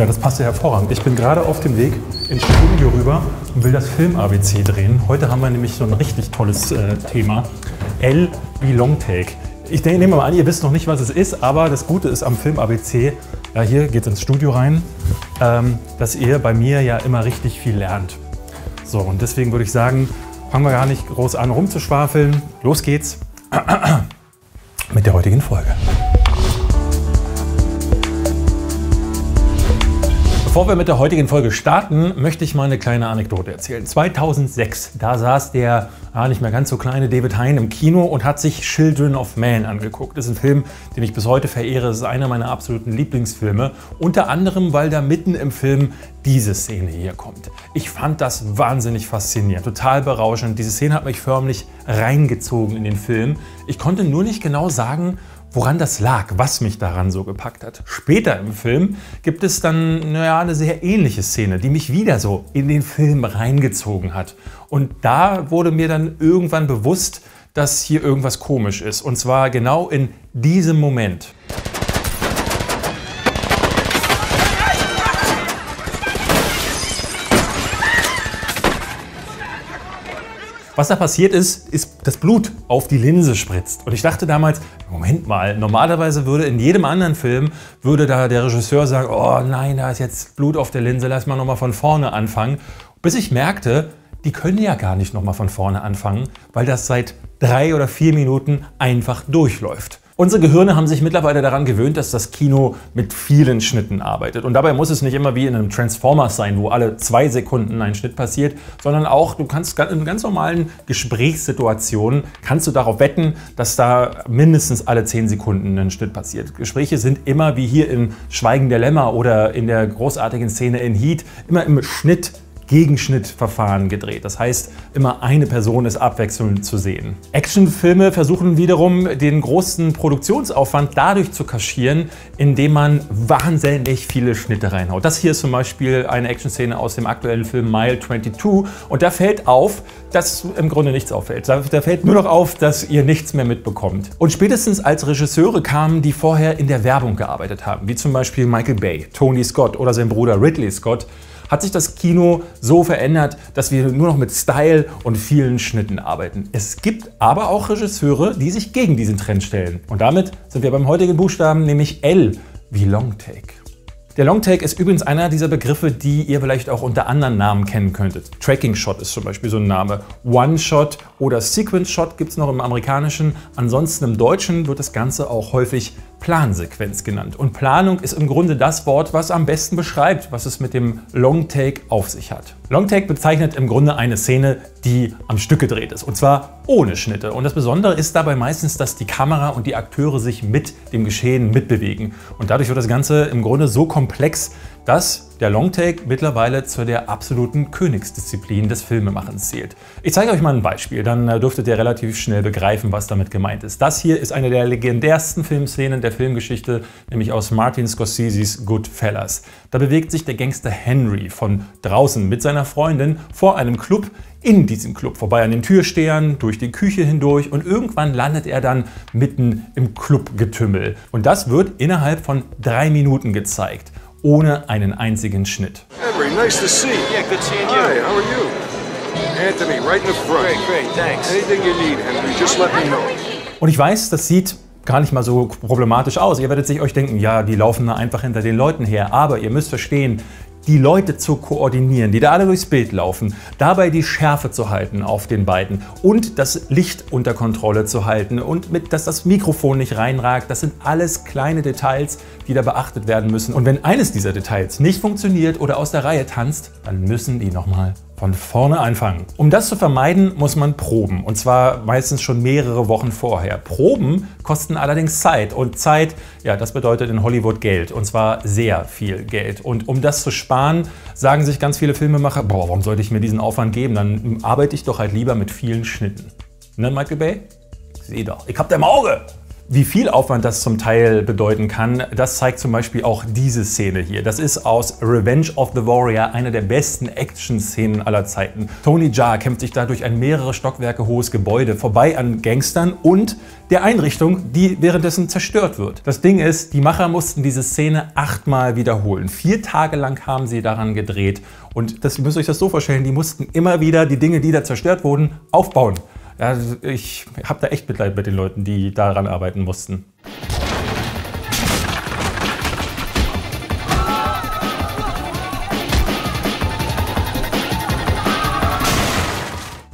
Ja, das passt ja hervorragend. Ich bin gerade auf dem Weg ins Studio rüber und will das Film-ABC drehen. Heute haben wir nämlich so ein richtig tolles äh, Thema. L wie Longtake. Ich nehme mal an, ihr wisst noch nicht, was es ist, aber das Gute ist am Film-ABC, ja, hier geht es ins Studio rein, ähm, dass ihr bei mir ja immer richtig viel lernt. So, und deswegen würde ich sagen, fangen wir gar nicht groß an rumzuschwafeln. Los geht's mit der heutigen Folge. Bevor wir mit der heutigen Folge starten, möchte ich mal eine kleine Anekdote erzählen. 2006, da saß der ah, nicht mehr ganz so kleine David Hein im Kino und hat sich Children of Man angeguckt. Das ist ein Film, den ich bis heute verehre. Das ist einer meiner absoluten Lieblingsfilme. Unter anderem, weil da mitten im Film diese Szene hier kommt. Ich fand das wahnsinnig faszinierend, total berauschend. Diese Szene hat mich förmlich reingezogen in den Film. Ich konnte nur nicht genau sagen, woran das lag, was mich daran so gepackt hat. Später im Film gibt es dann naja, eine sehr ähnliche Szene, die mich wieder so in den Film reingezogen hat. Und da wurde mir dann irgendwann bewusst, dass hier irgendwas komisch ist. Und zwar genau in diesem Moment. Was da passiert ist, ist, dass Blut auf die Linse spritzt. Und ich dachte damals, Moment mal, normalerweise würde in jedem anderen Film, würde da der Regisseur sagen, oh nein, da ist jetzt Blut auf der Linse, lass mal nochmal von vorne anfangen. Bis ich merkte, die können ja gar nicht nochmal von vorne anfangen, weil das seit drei oder vier Minuten einfach durchläuft. Unsere Gehirne haben sich mittlerweile daran gewöhnt, dass das Kino mit vielen Schnitten arbeitet. Und dabei muss es nicht immer wie in einem Transformers sein, wo alle zwei Sekunden ein Schnitt passiert, sondern auch, du kannst in ganz normalen Gesprächssituationen, kannst du darauf wetten, dass da mindestens alle zehn Sekunden ein Schnitt passiert. Gespräche sind immer wie hier in Schweigen der Lämmer oder in der großartigen Szene in Heat, immer im Schnitt Gegenschnittverfahren gedreht. Das heißt, immer eine Person ist abwechselnd zu sehen. Actionfilme versuchen wiederum den großen Produktionsaufwand dadurch zu kaschieren, indem man wahnsinnig viele Schnitte reinhaut. Das hier ist zum Beispiel eine Actionszene aus dem aktuellen Film Mile 22 und da fällt auf, dass im Grunde nichts auffällt. Da, fällt nur noch auf, dass ihr nichts mehr mitbekommt. Und spätestens als Regisseure kamen, die vorher in der Werbung gearbeitet haben, wie zum Beispiel Michael Bay, Tony Scott oder sein Bruder Ridley Scott, hat sich das Kino so verändert, dass wir nur noch mit Style und vielen Schnitten arbeiten. Es gibt aber auch Regisseure, die sich gegen diesen Trend stellen. Und damit sind wir beim heutigen Buchstaben, nämlich L wie Longtake. Der Longtake ist übrigens einer dieser Begriffe, die ihr vielleicht auch unter anderen Namen kennen könntet. Tracking Shot ist zum Beispiel so ein Name. One Shot oder Sequence Shot gibt es noch im Amerikanischen. Ansonsten im Deutschen wird das Ganze auch häufig Plansequenz genannt. Und Planung ist im Grunde das Wort, was am besten beschreibt, was es mit dem Long Take auf sich hat. Long Take bezeichnet im Grunde eine Szene, die am Stück gedreht ist. Und zwar ohne Schnitte. Und das Besondere ist dabei meistens, dass die Kamera und die Akteure sich mit dem Geschehen mitbewegen. Und dadurch wird das Ganze im Grunde so komplex, dass der Longtake mittlerweile zu der absoluten Königsdisziplin des Filmemachens zählt. Ich zeige euch mal ein Beispiel, dann äh, dürftet ihr relativ schnell begreifen, was damit gemeint ist. Das hier ist eine der legendärsten Filmszenen der Filmgeschichte, nämlich aus Martin Scorseses Goodfellas. Da bewegt sich der Gangster Henry von draußen mit seiner Freundin vor einem Club in diesem Club, vorbei an den Türstehern, durch die Küche hindurch und irgendwann landet er dann mitten im Clubgetümmel. Und das wird innerhalb von drei Minuten gezeigt ohne einen einzigen Schnitt. Henry, nice to see. Yeah, good seeing you. Hi, how are you? Anthony, right in the front. Great, great, thanks. Anything you need, Henry, just let me know. Und ich weiß, das sieht gar nicht mal so problematisch aus. Ihr werdet sich euch denken, ja, die laufen da einfach hinter den Leuten her. Aber ihr müsst verstehen, die Leute zu koordinieren, die da alle durchs Bild laufen, dabei die Schärfe zu halten auf den beiden und das Licht unter Kontrolle zu halten und mit, dass das Mikrofon nicht reinragt. Das sind alles kleine Details, die da beachtet werden müssen. Und wenn eines dieser Details nicht funktioniert oder aus der Reihe tanzt, dann müssen die nochmal von vorne anfangen. Um das zu vermeiden, muss man proben. Und zwar meistens schon mehrere Wochen vorher. Proben kosten allerdings Zeit. Und Zeit, ja, das bedeutet in Hollywood Geld. Und zwar sehr viel Geld. Und um das zu sparen, sagen sich ganz viele Filmemacher, boah, warum sollte ich mir diesen Aufwand geben? Dann arbeite ich doch halt lieber mit vielen Schnitten. Ne, Michael Bay? Sieh doch, ich hab da im Auge. Wie viel Aufwand das zum Teil bedeuten kann, das zeigt zum Beispiel auch diese Szene hier. Das ist aus Revenge of the Warrior, eine der besten Action-Szenen aller Zeiten. Tony Jaa kämpft sich da durch ein mehrere Stockwerke hohes Gebäude vorbei an Gangstern und der Einrichtung, die währenddessen zerstört wird. Das Ding ist, die Macher mussten diese Szene achtmal wiederholen. Vier Tage lang haben sie daran gedreht und das, ihr müsst euch das so vorstellen, die mussten immer wieder die Dinge, die da zerstört wurden, aufbauen. Ja, ich habe da echt Mitleid mit den Leuten, die daran arbeiten mussten.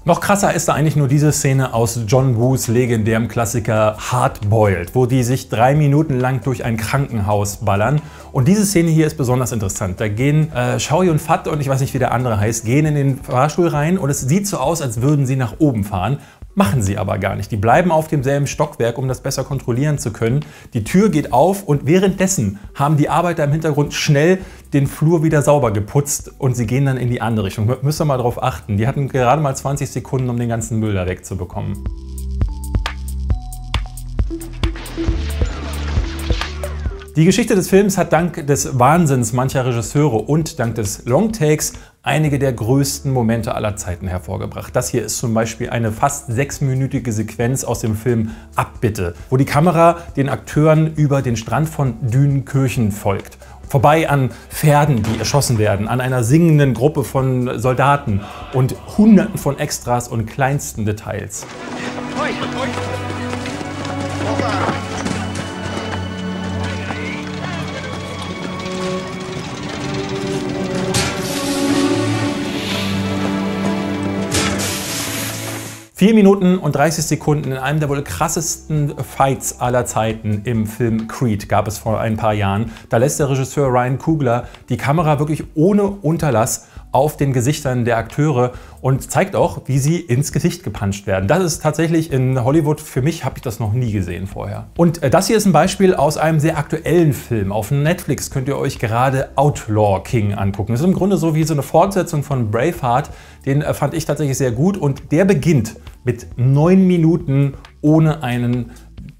Noch krasser ist da eigentlich nur diese Szene aus John Woos legendärem Klassiker Hardboiled, wo die sich drei Minuten lang durch ein Krankenhaus ballern. Und diese Szene hier ist besonders interessant. Da gehen äh, Shao Yun Fat und ich weiß nicht, wie der andere heißt, gehen in den Fahrstuhl rein und es sieht so aus, als würden sie nach oben fahren. Machen sie aber gar nicht. Die bleiben auf demselben Stockwerk, um das besser kontrollieren zu können. Die Tür geht auf und währenddessen haben die Arbeiter im Hintergrund schnell den Flur wieder sauber geputzt und sie gehen dann in die andere Richtung. Müsst ihr mal darauf achten. Die hatten gerade mal 20 Sekunden, um den ganzen Müll da wegzubekommen. Die Geschichte des Films hat dank des Wahnsinns mancher Regisseure und dank des Longtakes einige der größten Momente aller Zeiten hervorgebracht. Das hier ist zum Beispiel eine fast sechsminütige Sequenz aus dem Film Abbitte, wo die Kamera den Akteuren über den Strand von Dünenkirchen folgt. Vorbei an Pferden, die erschossen werden, an einer singenden Gruppe von Soldaten und hunderten von Extras und kleinsten Details. Oi, oi. Vier Minuten und 30 Sekunden in einem der wohl krassesten Fights aller Zeiten im Film Creed gab es vor ein paar Jahren. Da lässt der Regisseur Ryan Coogler die Kamera wirklich ohne Unterlass auf den Gesichtern der Akteure und zeigt auch, wie sie ins Gesicht gepanscht werden. Das ist tatsächlich in Hollywood, für mich habe ich das noch nie gesehen vorher. Und äh, das hier ist ein Beispiel aus einem sehr aktuellen Film. Auf Netflix könnt ihr euch gerade Outlaw King angucken. Das ist im Grunde so wie so eine Fortsetzung von Braveheart. Den äh, fand ich tatsächlich sehr gut und der beginnt mit neun Minuten ohne einen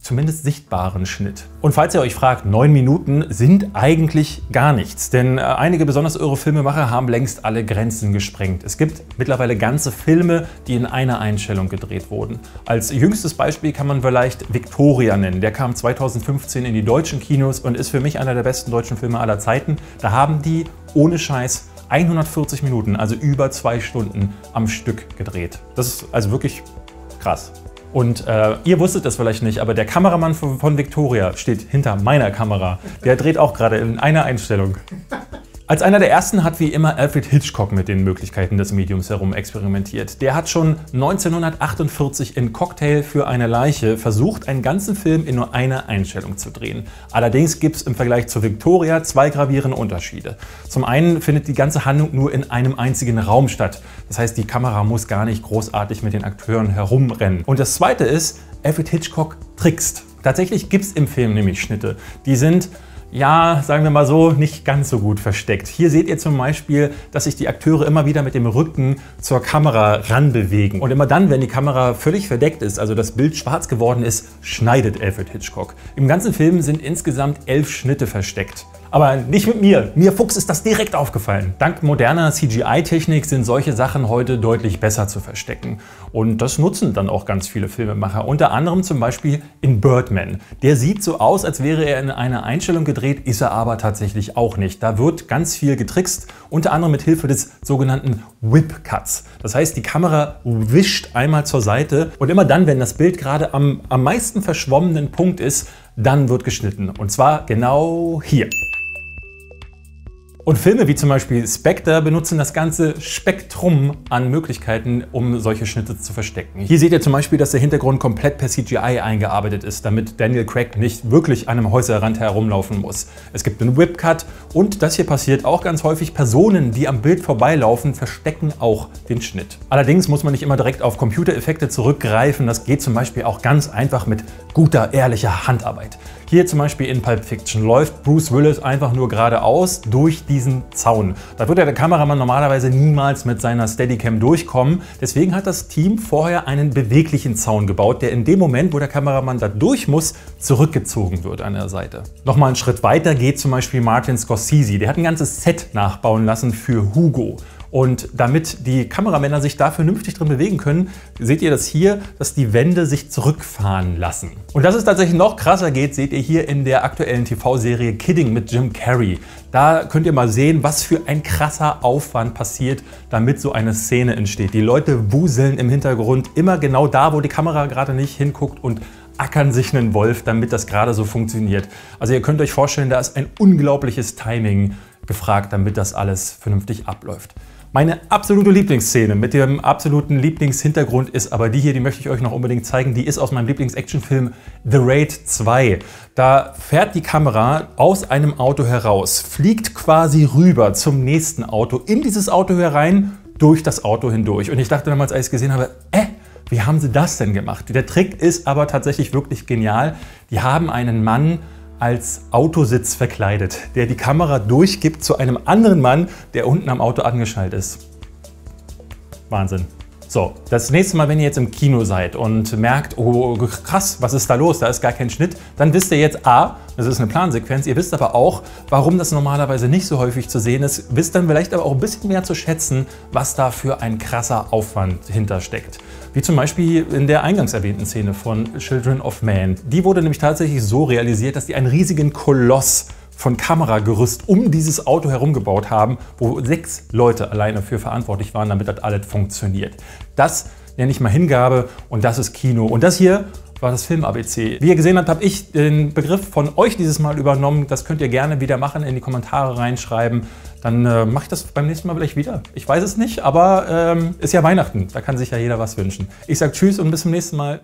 zumindest sichtbaren Schnitt. Und falls ihr euch fragt, neun Minuten sind eigentlich gar nichts, denn äh, einige besonders irre Filmemacher haben längst alle Grenzen gesprengt. Es gibt mittlerweile ganze Filme, die in einer Einstellung gedreht wurden. Als jüngstes Beispiel kann man vielleicht Victoria nennen. Der kam 2015 in die deutschen Kinos und ist für mich einer der besten deutschen Filme aller Zeiten. Da haben die ohne Scheiß 140 Minuten, also über zwei Stunden am Stück gedreht. Das ist also wirklich krass. Und äh, ihr wusstet das vielleicht nicht, aber der Kameramann von, von Victoria steht hinter meiner Kamera. Der dreht auch gerade in einer Einstellung. Als einer der ersten hat wie immer Alfred Hitchcock mit den Möglichkeiten des Mediums herum experimentiert. Der hat schon 1948 in Cocktail für eine Leiche versucht, einen ganzen Film in nur einer Einstellung zu drehen. Allerdings gibt es im Vergleich zu Victoria zwei gravierende Unterschiede. Zum einen findet die ganze Handlung nur in einem einzigen Raum statt. Das heißt, die Kamera muss gar nicht großartig mit den Akteuren herumrennen. Und das zweite ist, Alfred Hitchcock trickst. Tatsächlich gibt es im Film nämlich Schnitte. Die sind ja, sagen wir mal so, nicht ganz so gut versteckt. Hier seht ihr zum Beispiel, dass sich die Akteure immer wieder mit dem Rücken zur Kamera ranbewegen. Und immer dann, wenn die Kamera völlig verdeckt ist, also das Bild schwarz geworden ist, schneidet Alfred Hitchcock. Im ganzen Film sind insgesamt elf Schnitte versteckt. Aber nicht mit mir. Mir Fuchs ist das direkt aufgefallen. Dank moderner CGI-Technik sind solche Sachen heute deutlich besser zu verstecken. Und das nutzen dann auch ganz viele Filmemacher. Unter anderem zum Beispiel in Birdman. Der sieht so aus, als wäre er in einer Einstellung gedreht, ist er aber tatsächlich auch nicht. Da wird ganz viel getrickst, unter anderem mit Hilfe des sogenannten Whip Cuts. Das heißt, die Kamera wischt einmal zur Seite und immer dann, wenn das Bild gerade am, am meisten verschwommenen Punkt ist, dann wird geschnitten. Und zwar genau hier. Und Filme wie zum Beispiel Spectre benutzen das ganze Spektrum an Möglichkeiten, um solche Schnitte zu verstecken. Hier seht ihr zum Beispiel, dass der Hintergrund komplett per CGI eingearbeitet ist, damit Daniel Craig nicht wirklich an einem Häuserrand herumlaufen muss. Es gibt einen Whip-Cut und das hier passiert auch ganz häufig. Personen, die am Bild vorbeilaufen, verstecken auch den Schnitt. Allerdings muss man nicht immer direkt auf Computereffekte zurückgreifen. Das geht zum Beispiel auch ganz einfach mit guter, ehrlicher Handarbeit. Hier zum Beispiel in Pulp Fiction läuft Bruce Willis einfach nur geradeaus durch die diesen Zaun. Da würde der Kameramann normalerweise niemals mit seiner Steadicam durchkommen. Deswegen hat das Team vorher einen beweglichen Zaun gebaut, der in dem Moment, wo der Kameramann da durch muss, zurückgezogen wird an der Seite. Nochmal einen Schritt weiter geht zum Beispiel Martin Scorsese. Der hat ein ganzes Set nachbauen lassen für Hugo. Und damit die Kameramänner sich da vernünftig drin bewegen können, seht ihr das hier, dass die Wände sich zurückfahren lassen. Und dass es tatsächlich noch krasser geht, seht ihr hier in der aktuellen TV-Serie Kidding mit Jim Carrey. Da könnt ihr mal sehen, was für ein krasser Aufwand passiert, damit so eine Szene entsteht. Die Leute wuseln im Hintergrund immer genau da, wo die Kamera gerade nicht hinguckt und ackern sich einen Wolf, damit das gerade so funktioniert. Also ihr könnt euch vorstellen, da ist ein unglaubliches Timing gefragt, damit das alles vernünftig abläuft. Meine absolute Lieblingsszene mit dem absoluten Lieblingshintergrund ist aber die hier, die möchte ich euch noch unbedingt zeigen. Die ist aus meinem Lieblings-Actionfilm The Raid 2. Da fährt die Kamera aus einem Auto heraus, fliegt quasi rüber zum nächsten Auto, in dieses Auto herein, durch das Auto hindurch. Und ich dachte damals, als ich es gesehen habe, äh, wie haben sie das denn gemacht? Der Trick ist aber tatsächlich wirklich genial. Die haben einen Mann als Autositz verkleidet, der die Kamera durchgibt zu einem anderen Mann, der unten am Auto angeschnallt ist. Wahnsinn. So, das nächste Mal, wenn ihr jetzt im Kino seid und merkt, oh krass, was ist da los, da ist gar kein Schnitt, dann wisst ihr jetzt A, das ist eine Plansequenz, ihr wisst aber auch, warum das normalerweise nicht so häufig zu sehen ist, wisst dann vielleicht aber auch ein bisschen mehr zu schätzen, was da für ein krasser Aufwand hintersteckt. Wie zum Beispiel in der eingangs erwähnten Szene von Children of Man. Die wurde nämlich tatsächlich so realisiert, dass die einen riesigen Koloss von Kameragerüst um dieses Auto herum gebaut haben, wo sechs Leute alleine dafür verantwortlich waren, damit das alles funktioniert. Das nenne ich mal Hingabe und das ist Kino. Und das hier war das Film-ABC. Wie ihr gesehen habt, habe ich den Begriff von euch dieses Mal übernommen. Das könnt ihr gerne wieder machen, in die Kommentare reinschreiben. Dann äh, mache ich das beim nächsten Mal vielleicht wieder. Ich weiß es nicht, aber ähm, ist ja Weihnachten. Da kann sich ja jeder was wünschen. Ich sage Tschüss und bis zum nächsten Mal.